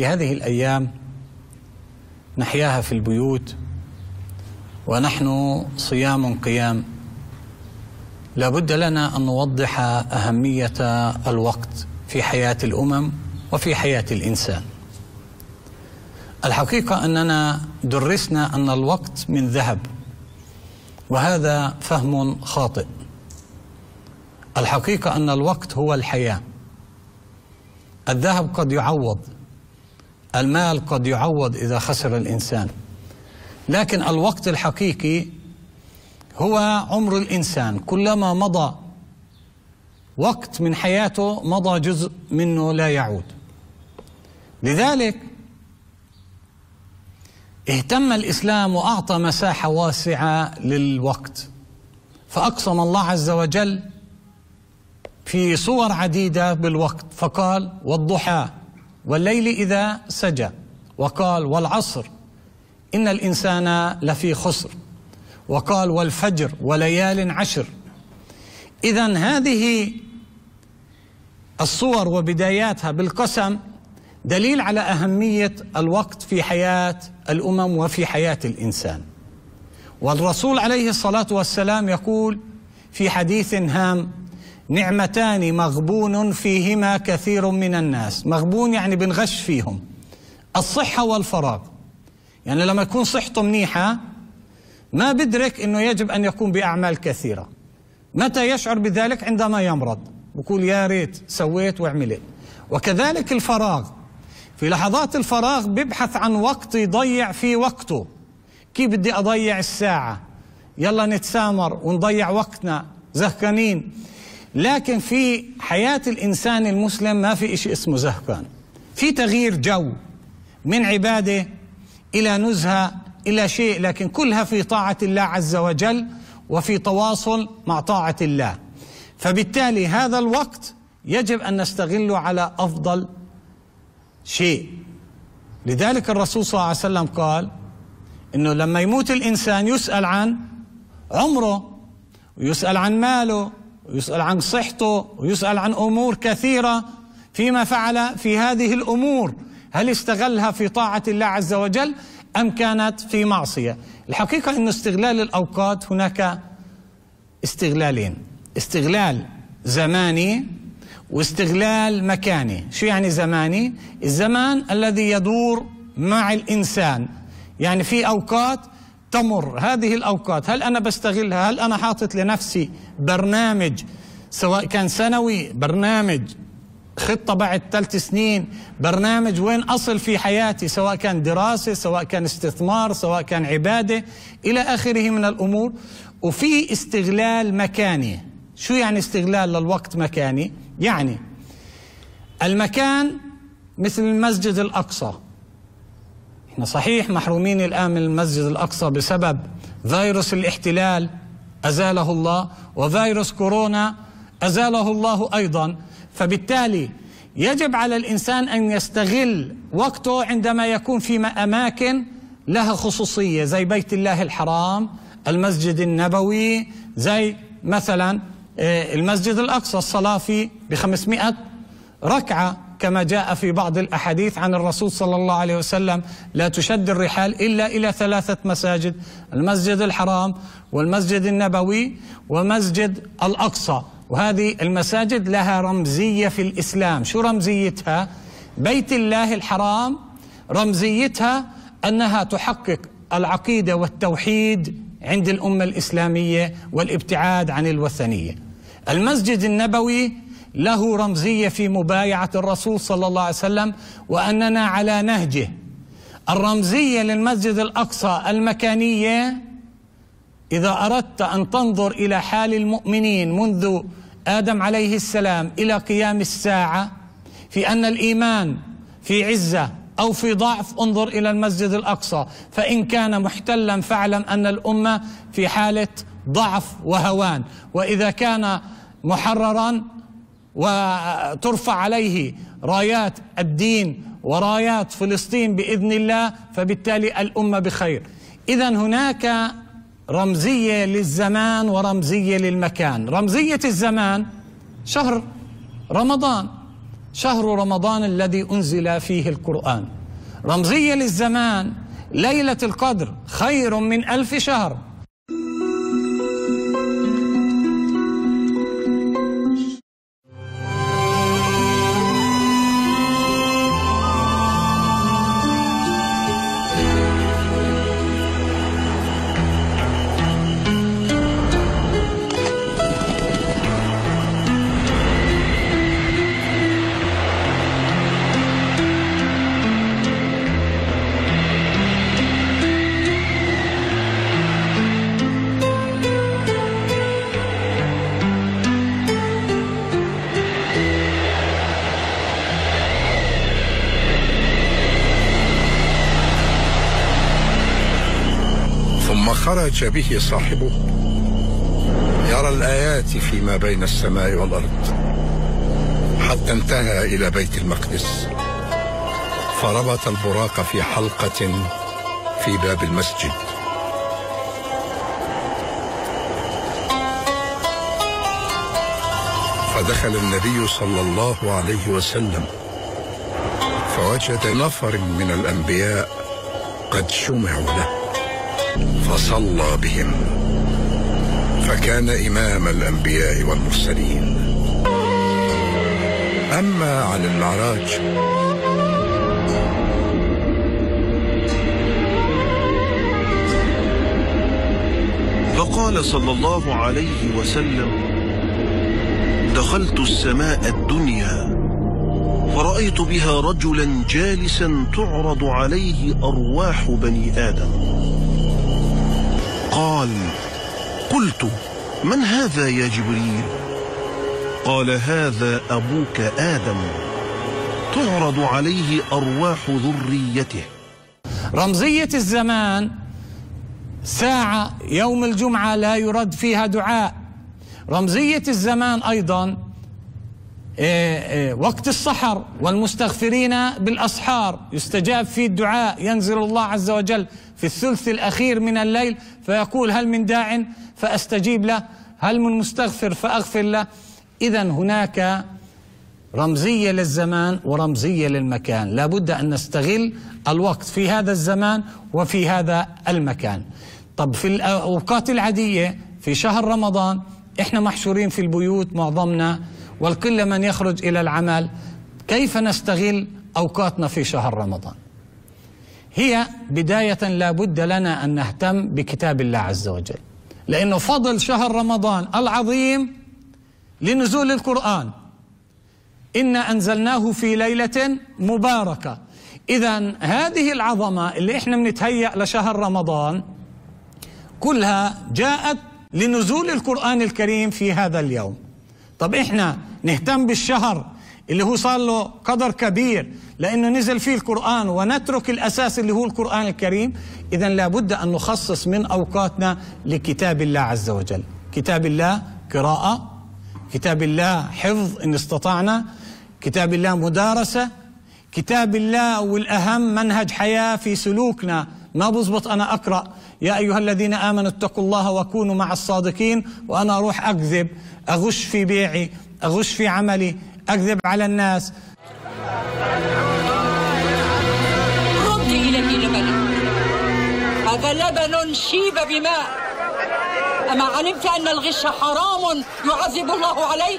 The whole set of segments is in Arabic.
في هذه الأيام نحياها في البيوت ونحن صيام قيام. لابد لنا أن نوضح أهمية الوقت في حياة الأمم وفي حياة الإنسان. الحقيقة أننا درسنا أن الوقت من ذهب وهذا فهم خاطئ. الحقيقة أن الوقت هو الحياة. الذهب قد يعوض المال قد يعوض إذا خسر الإنسان. لكن الوقت الحقيقي هو عمر الإنسان. كلما مضى وقت من حياته مضى جزء منه لا يعود. لذلك اهتم الإسلام وأعطى مساحة واسعة للوقت. فأقسم الله عز وجل في صور عديدة بالوقت. فقال والضحى والليل إذا سجى وقال والعصر إن الإنسان لفي خسر وقال والفجر وليال عشر. إذا هذه الصور وبداياتها بالقسم دليل على أهمية الوقت في حياة الأمم وفي حياة الإنسان. والرسول عليه الصلاة والسلام يقول في حديث هام نعمتان مغبون فيهما كثير من الناس. مغبون يعني بنغش فيهم. الصحة والفراغ. يعني لما يكون صحته منيحة ما بدرك أنه يجب أن يكون بأعمال كثيرة. متى يشعر بذلك؟ عندما يمرض. بقول يا ريت سويت وعملت وكذلك الفراغ. في لحظات الفراغ بيبحث عن وقت يضيع فيه وقته. كيف بدي أضيع الساعة؟ يلا نتسامر ونضيع وقتنا. زهقانين. لكن في حياة الإنسان المسلم ما في إشي اسمه زهقان. في تغيير جو من عبادة إلى نزهة إلى شيء لكن كلها في طاعة الله عز وجل وفي تواصل مع طاعة الله. فبالتالي هذا الوقت يجب أن نستغله على أفضل شيء. لذلك الرسول صلى الله عليه وسلم قال إنه لما يموت الإنسان يسأل عن عمره ويسأل عن ماله ويسأل عن صحته ويسأل عن أمور كثيرة فيما فعل في هذه الأمور. هل استغلها في طاعة الله عز وجل أم كانت في معصية؟ الحقيقة إن استغلال الأوقات هناك استغلالين. استغلال زماني واستغلال مكاني. شو يعني زماني؟ الزمان الذي يدور مع الإنسان. يعني في أوقات تمر هذه الأوقات؟ هل أنا بستغلها؟ هل أنا حاطط لنفسي برنامج سواء كان سنوي برنامج خطة بعد ثلاث سنين برنامج وين أصل في حياتي سواء كان دراسة سواء كان استثمار سواء كان عبادة إلى آخره من الأمور. وفي استغلال مكاني. شو يعني استغلال للوقت مكاني؟ يعني المكان مثل المسجد الأقصى. إحنا صحيح محرومين الآن من المسجد الأقصى بسبب فيروس الاحتلال أزاله الله وفيروس كورونا أزاله الله أيضا. فبالتالي يجب على الإنسان أن يستغل وقته عندما يكون في أماكن لها خصوصية زي بيت الله الحرام المسجد النبوي زي مثلا المسجد الأقصى الصلاة فيه بخمسمائة ركعة. كما جاء في بعض الأحاديث عن الرسول صلى الله عليه وسلم لا تشد الرحال إلا إلى ثلاثة مساجد المسجد الحرام والمسجد النبوي ومسجد الأقصى. وهذه المساجد لها رمزية في الإسلام. شو رمزيتها؟ بيت الله الحرام رمزيتها أنها تحقق العقيدة والتوحيد عند الأمة الإسلامية والابتعاد عن الوثنية. المسجد النبوي له رمزية في مبايعة الرسول صلى الله عليه وسلم وأننا على نهجه. الرمزية للمسجد الأقصى المكانية إذا أردت أن تنظر إلى حال المؤمنين منذ آدم عليه السلام إلى قيام الساعة في أن الإيمان في عزة أو في ضعف انظر إلى المسجد الأقصى. فإن كان محتلا فاعلم أن الأمة في حالة ضعف وهوان. وإذا كان محررا وترفع عليه رايات الدين ورايات فلسطين بإذن الله فبالتالي الأمة بخير. اذا هناك رمزية للزمان ورمزية للمكان، رمزية الزمان شهر رمضان. شهر رمضان الذي أنزل فيه القرآن. رمزية للزمان ليلة القدر خير من ألف شهر. خرج به صاحبه. يرى الآيات فيما بين السماء والأرض حتى انتهى إلى بيت المقدس. فربط البراق في حلقة في باب المسجد. فدخل النبي صلى الله عليه وسلم فوجد نفر من الأنبياء قد شمعوا له. فصلى بهم فكان إمام الأنبياء والمرسلين. أما عن المعراج فقال صلى الله عليه وسلم دخلت السماء الدنيا فرأيت بها رجلا جالسا تعرض عليه أرواح بني آدم. قال قلت من هذا يا جبريل؟ قال هذا أبوك آدم. تعرض عليه أرواح ذريته. رمزية الزمان ساعة يوم الجمعة لا يرد فيها دعاء. رمزية الزمان أيضا إيه، إيه، وقت السحر والمستغفرين بالأسحار يستجاب فيه الدعاء ينزل الله عز وجل في الثلث الأخير من الليل فيقول هل من داع؟ فأستجيب له. هل من مستغفر؟ فأغفر له. إذا هناك رمزية للزمان ورمزية للمكان. لا بد أن نستغل الوقت في هذا الزمان وفي هذا المكان. طب في الأوقات العادية في شهر رمضان إحنا محشورين في البيوت معظمنا والكل من يخرج إلى العمل. كيف نستغل أوقاتنا في شهر رمضان؟ هي بداية لا بد لنا أن نهتم بكتاب الله عز وجل. لأنه فضل شهر رمضان العظيم لنزول القرآن. إنا أنزلناه في ليلة مباركة. إذا هذه العظمة اللي إحنا بنتهيأ لشهر رمضان كلها جاءت لنزول القرآن الكريم في هذا اليوم. طب إحنا نهتم بالشهر اللي هو صار له قدر كبير لأنه نزل فيه القرآن ونترك الأساس اللي هو القرآن الكريم إذا لابد أن نخصص من أوقاتنا لكتاب الله عز وجل. كتاب الله قراءة كتاب الله حفظ إن استطعنا كتاب الله مدارسة كتاب الله والأهم منهج حياة في سلوكنا. ما بزبط أنا أقرأ. يا أيها الذين آمنوا اتقوا الله وكونوا مع الصادقين وأنا أروح أكذب أغش في بيعي أغش في عملي. أكذب على الناس. ردي إلي لبني هذا لبن شيب بماء أما علمت أن الغش حرام يعذب الله عليه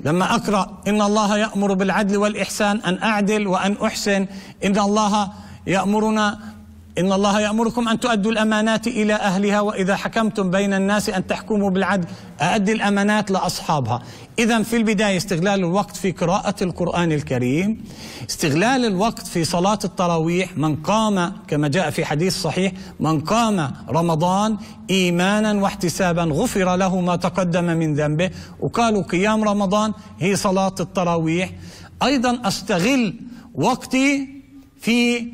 لما أقرأ إن الله يأمر بالعدل والإحسان أن أعدل وأن أحسن إن الله يأمرنا إن الله يأمركم أن تؤدوا الأمانات إلى أهلها وإذا حكمتم بين الناس أن تحكموا بالعدل أؤدي الأمانات لأصحابها. إذا في البداية استغلال الوقت في قراءة القرآن الكريم استغلال الوقت في صلاة التراويح. من قام كما جاء في حديث صحيح من قام رمضان إيمانا واحتسابا غفر له ما تقدم من ذنبه. وقالوا قيام رمضان هي صلاة التراويح. أيضا أستغل وقتي في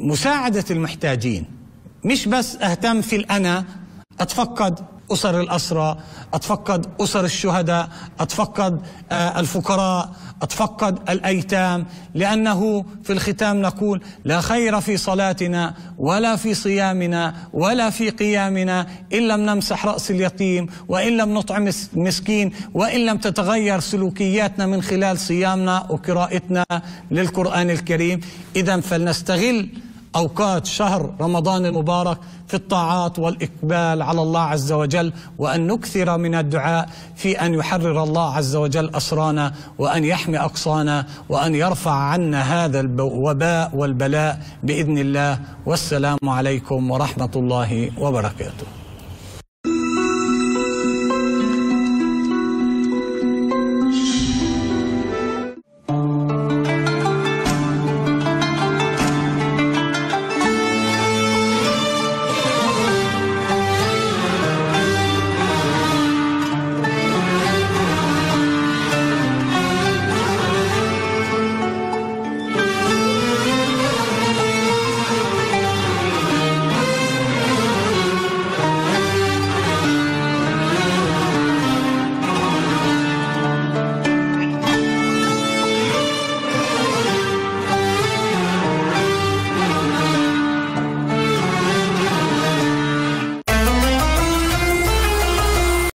مساعدة المحتاجين. مش بس أهتم في الأنا أتفقد. أسر الأسرى أتفقد أسر الشهداء أتفقد آه، الفقراء أتفقد الأيتام. لأنه في الختام نقول لا خير في صلاتنا ولا في صيامنا ولا في قيامنا إن لم نمسح رأس اليتيم وإن لم نطعم مسكين وإن لم تتغير سلوكياتنا من خلال صيامنا وقراءتنا للقرآن الكريم. إذا فلنستغل أوقات شهر رمضان المبارك في الطاعات والإقبال على الله عز وجل وأن نكثر من الدعاء في أن يحرر الله عز وجل أسرانا وأن يحمي أقصانا وأن يرفع عنا هذا الوباء والبلاء بإذن الله. والسلام عليكم ورحمة الله وبركاته.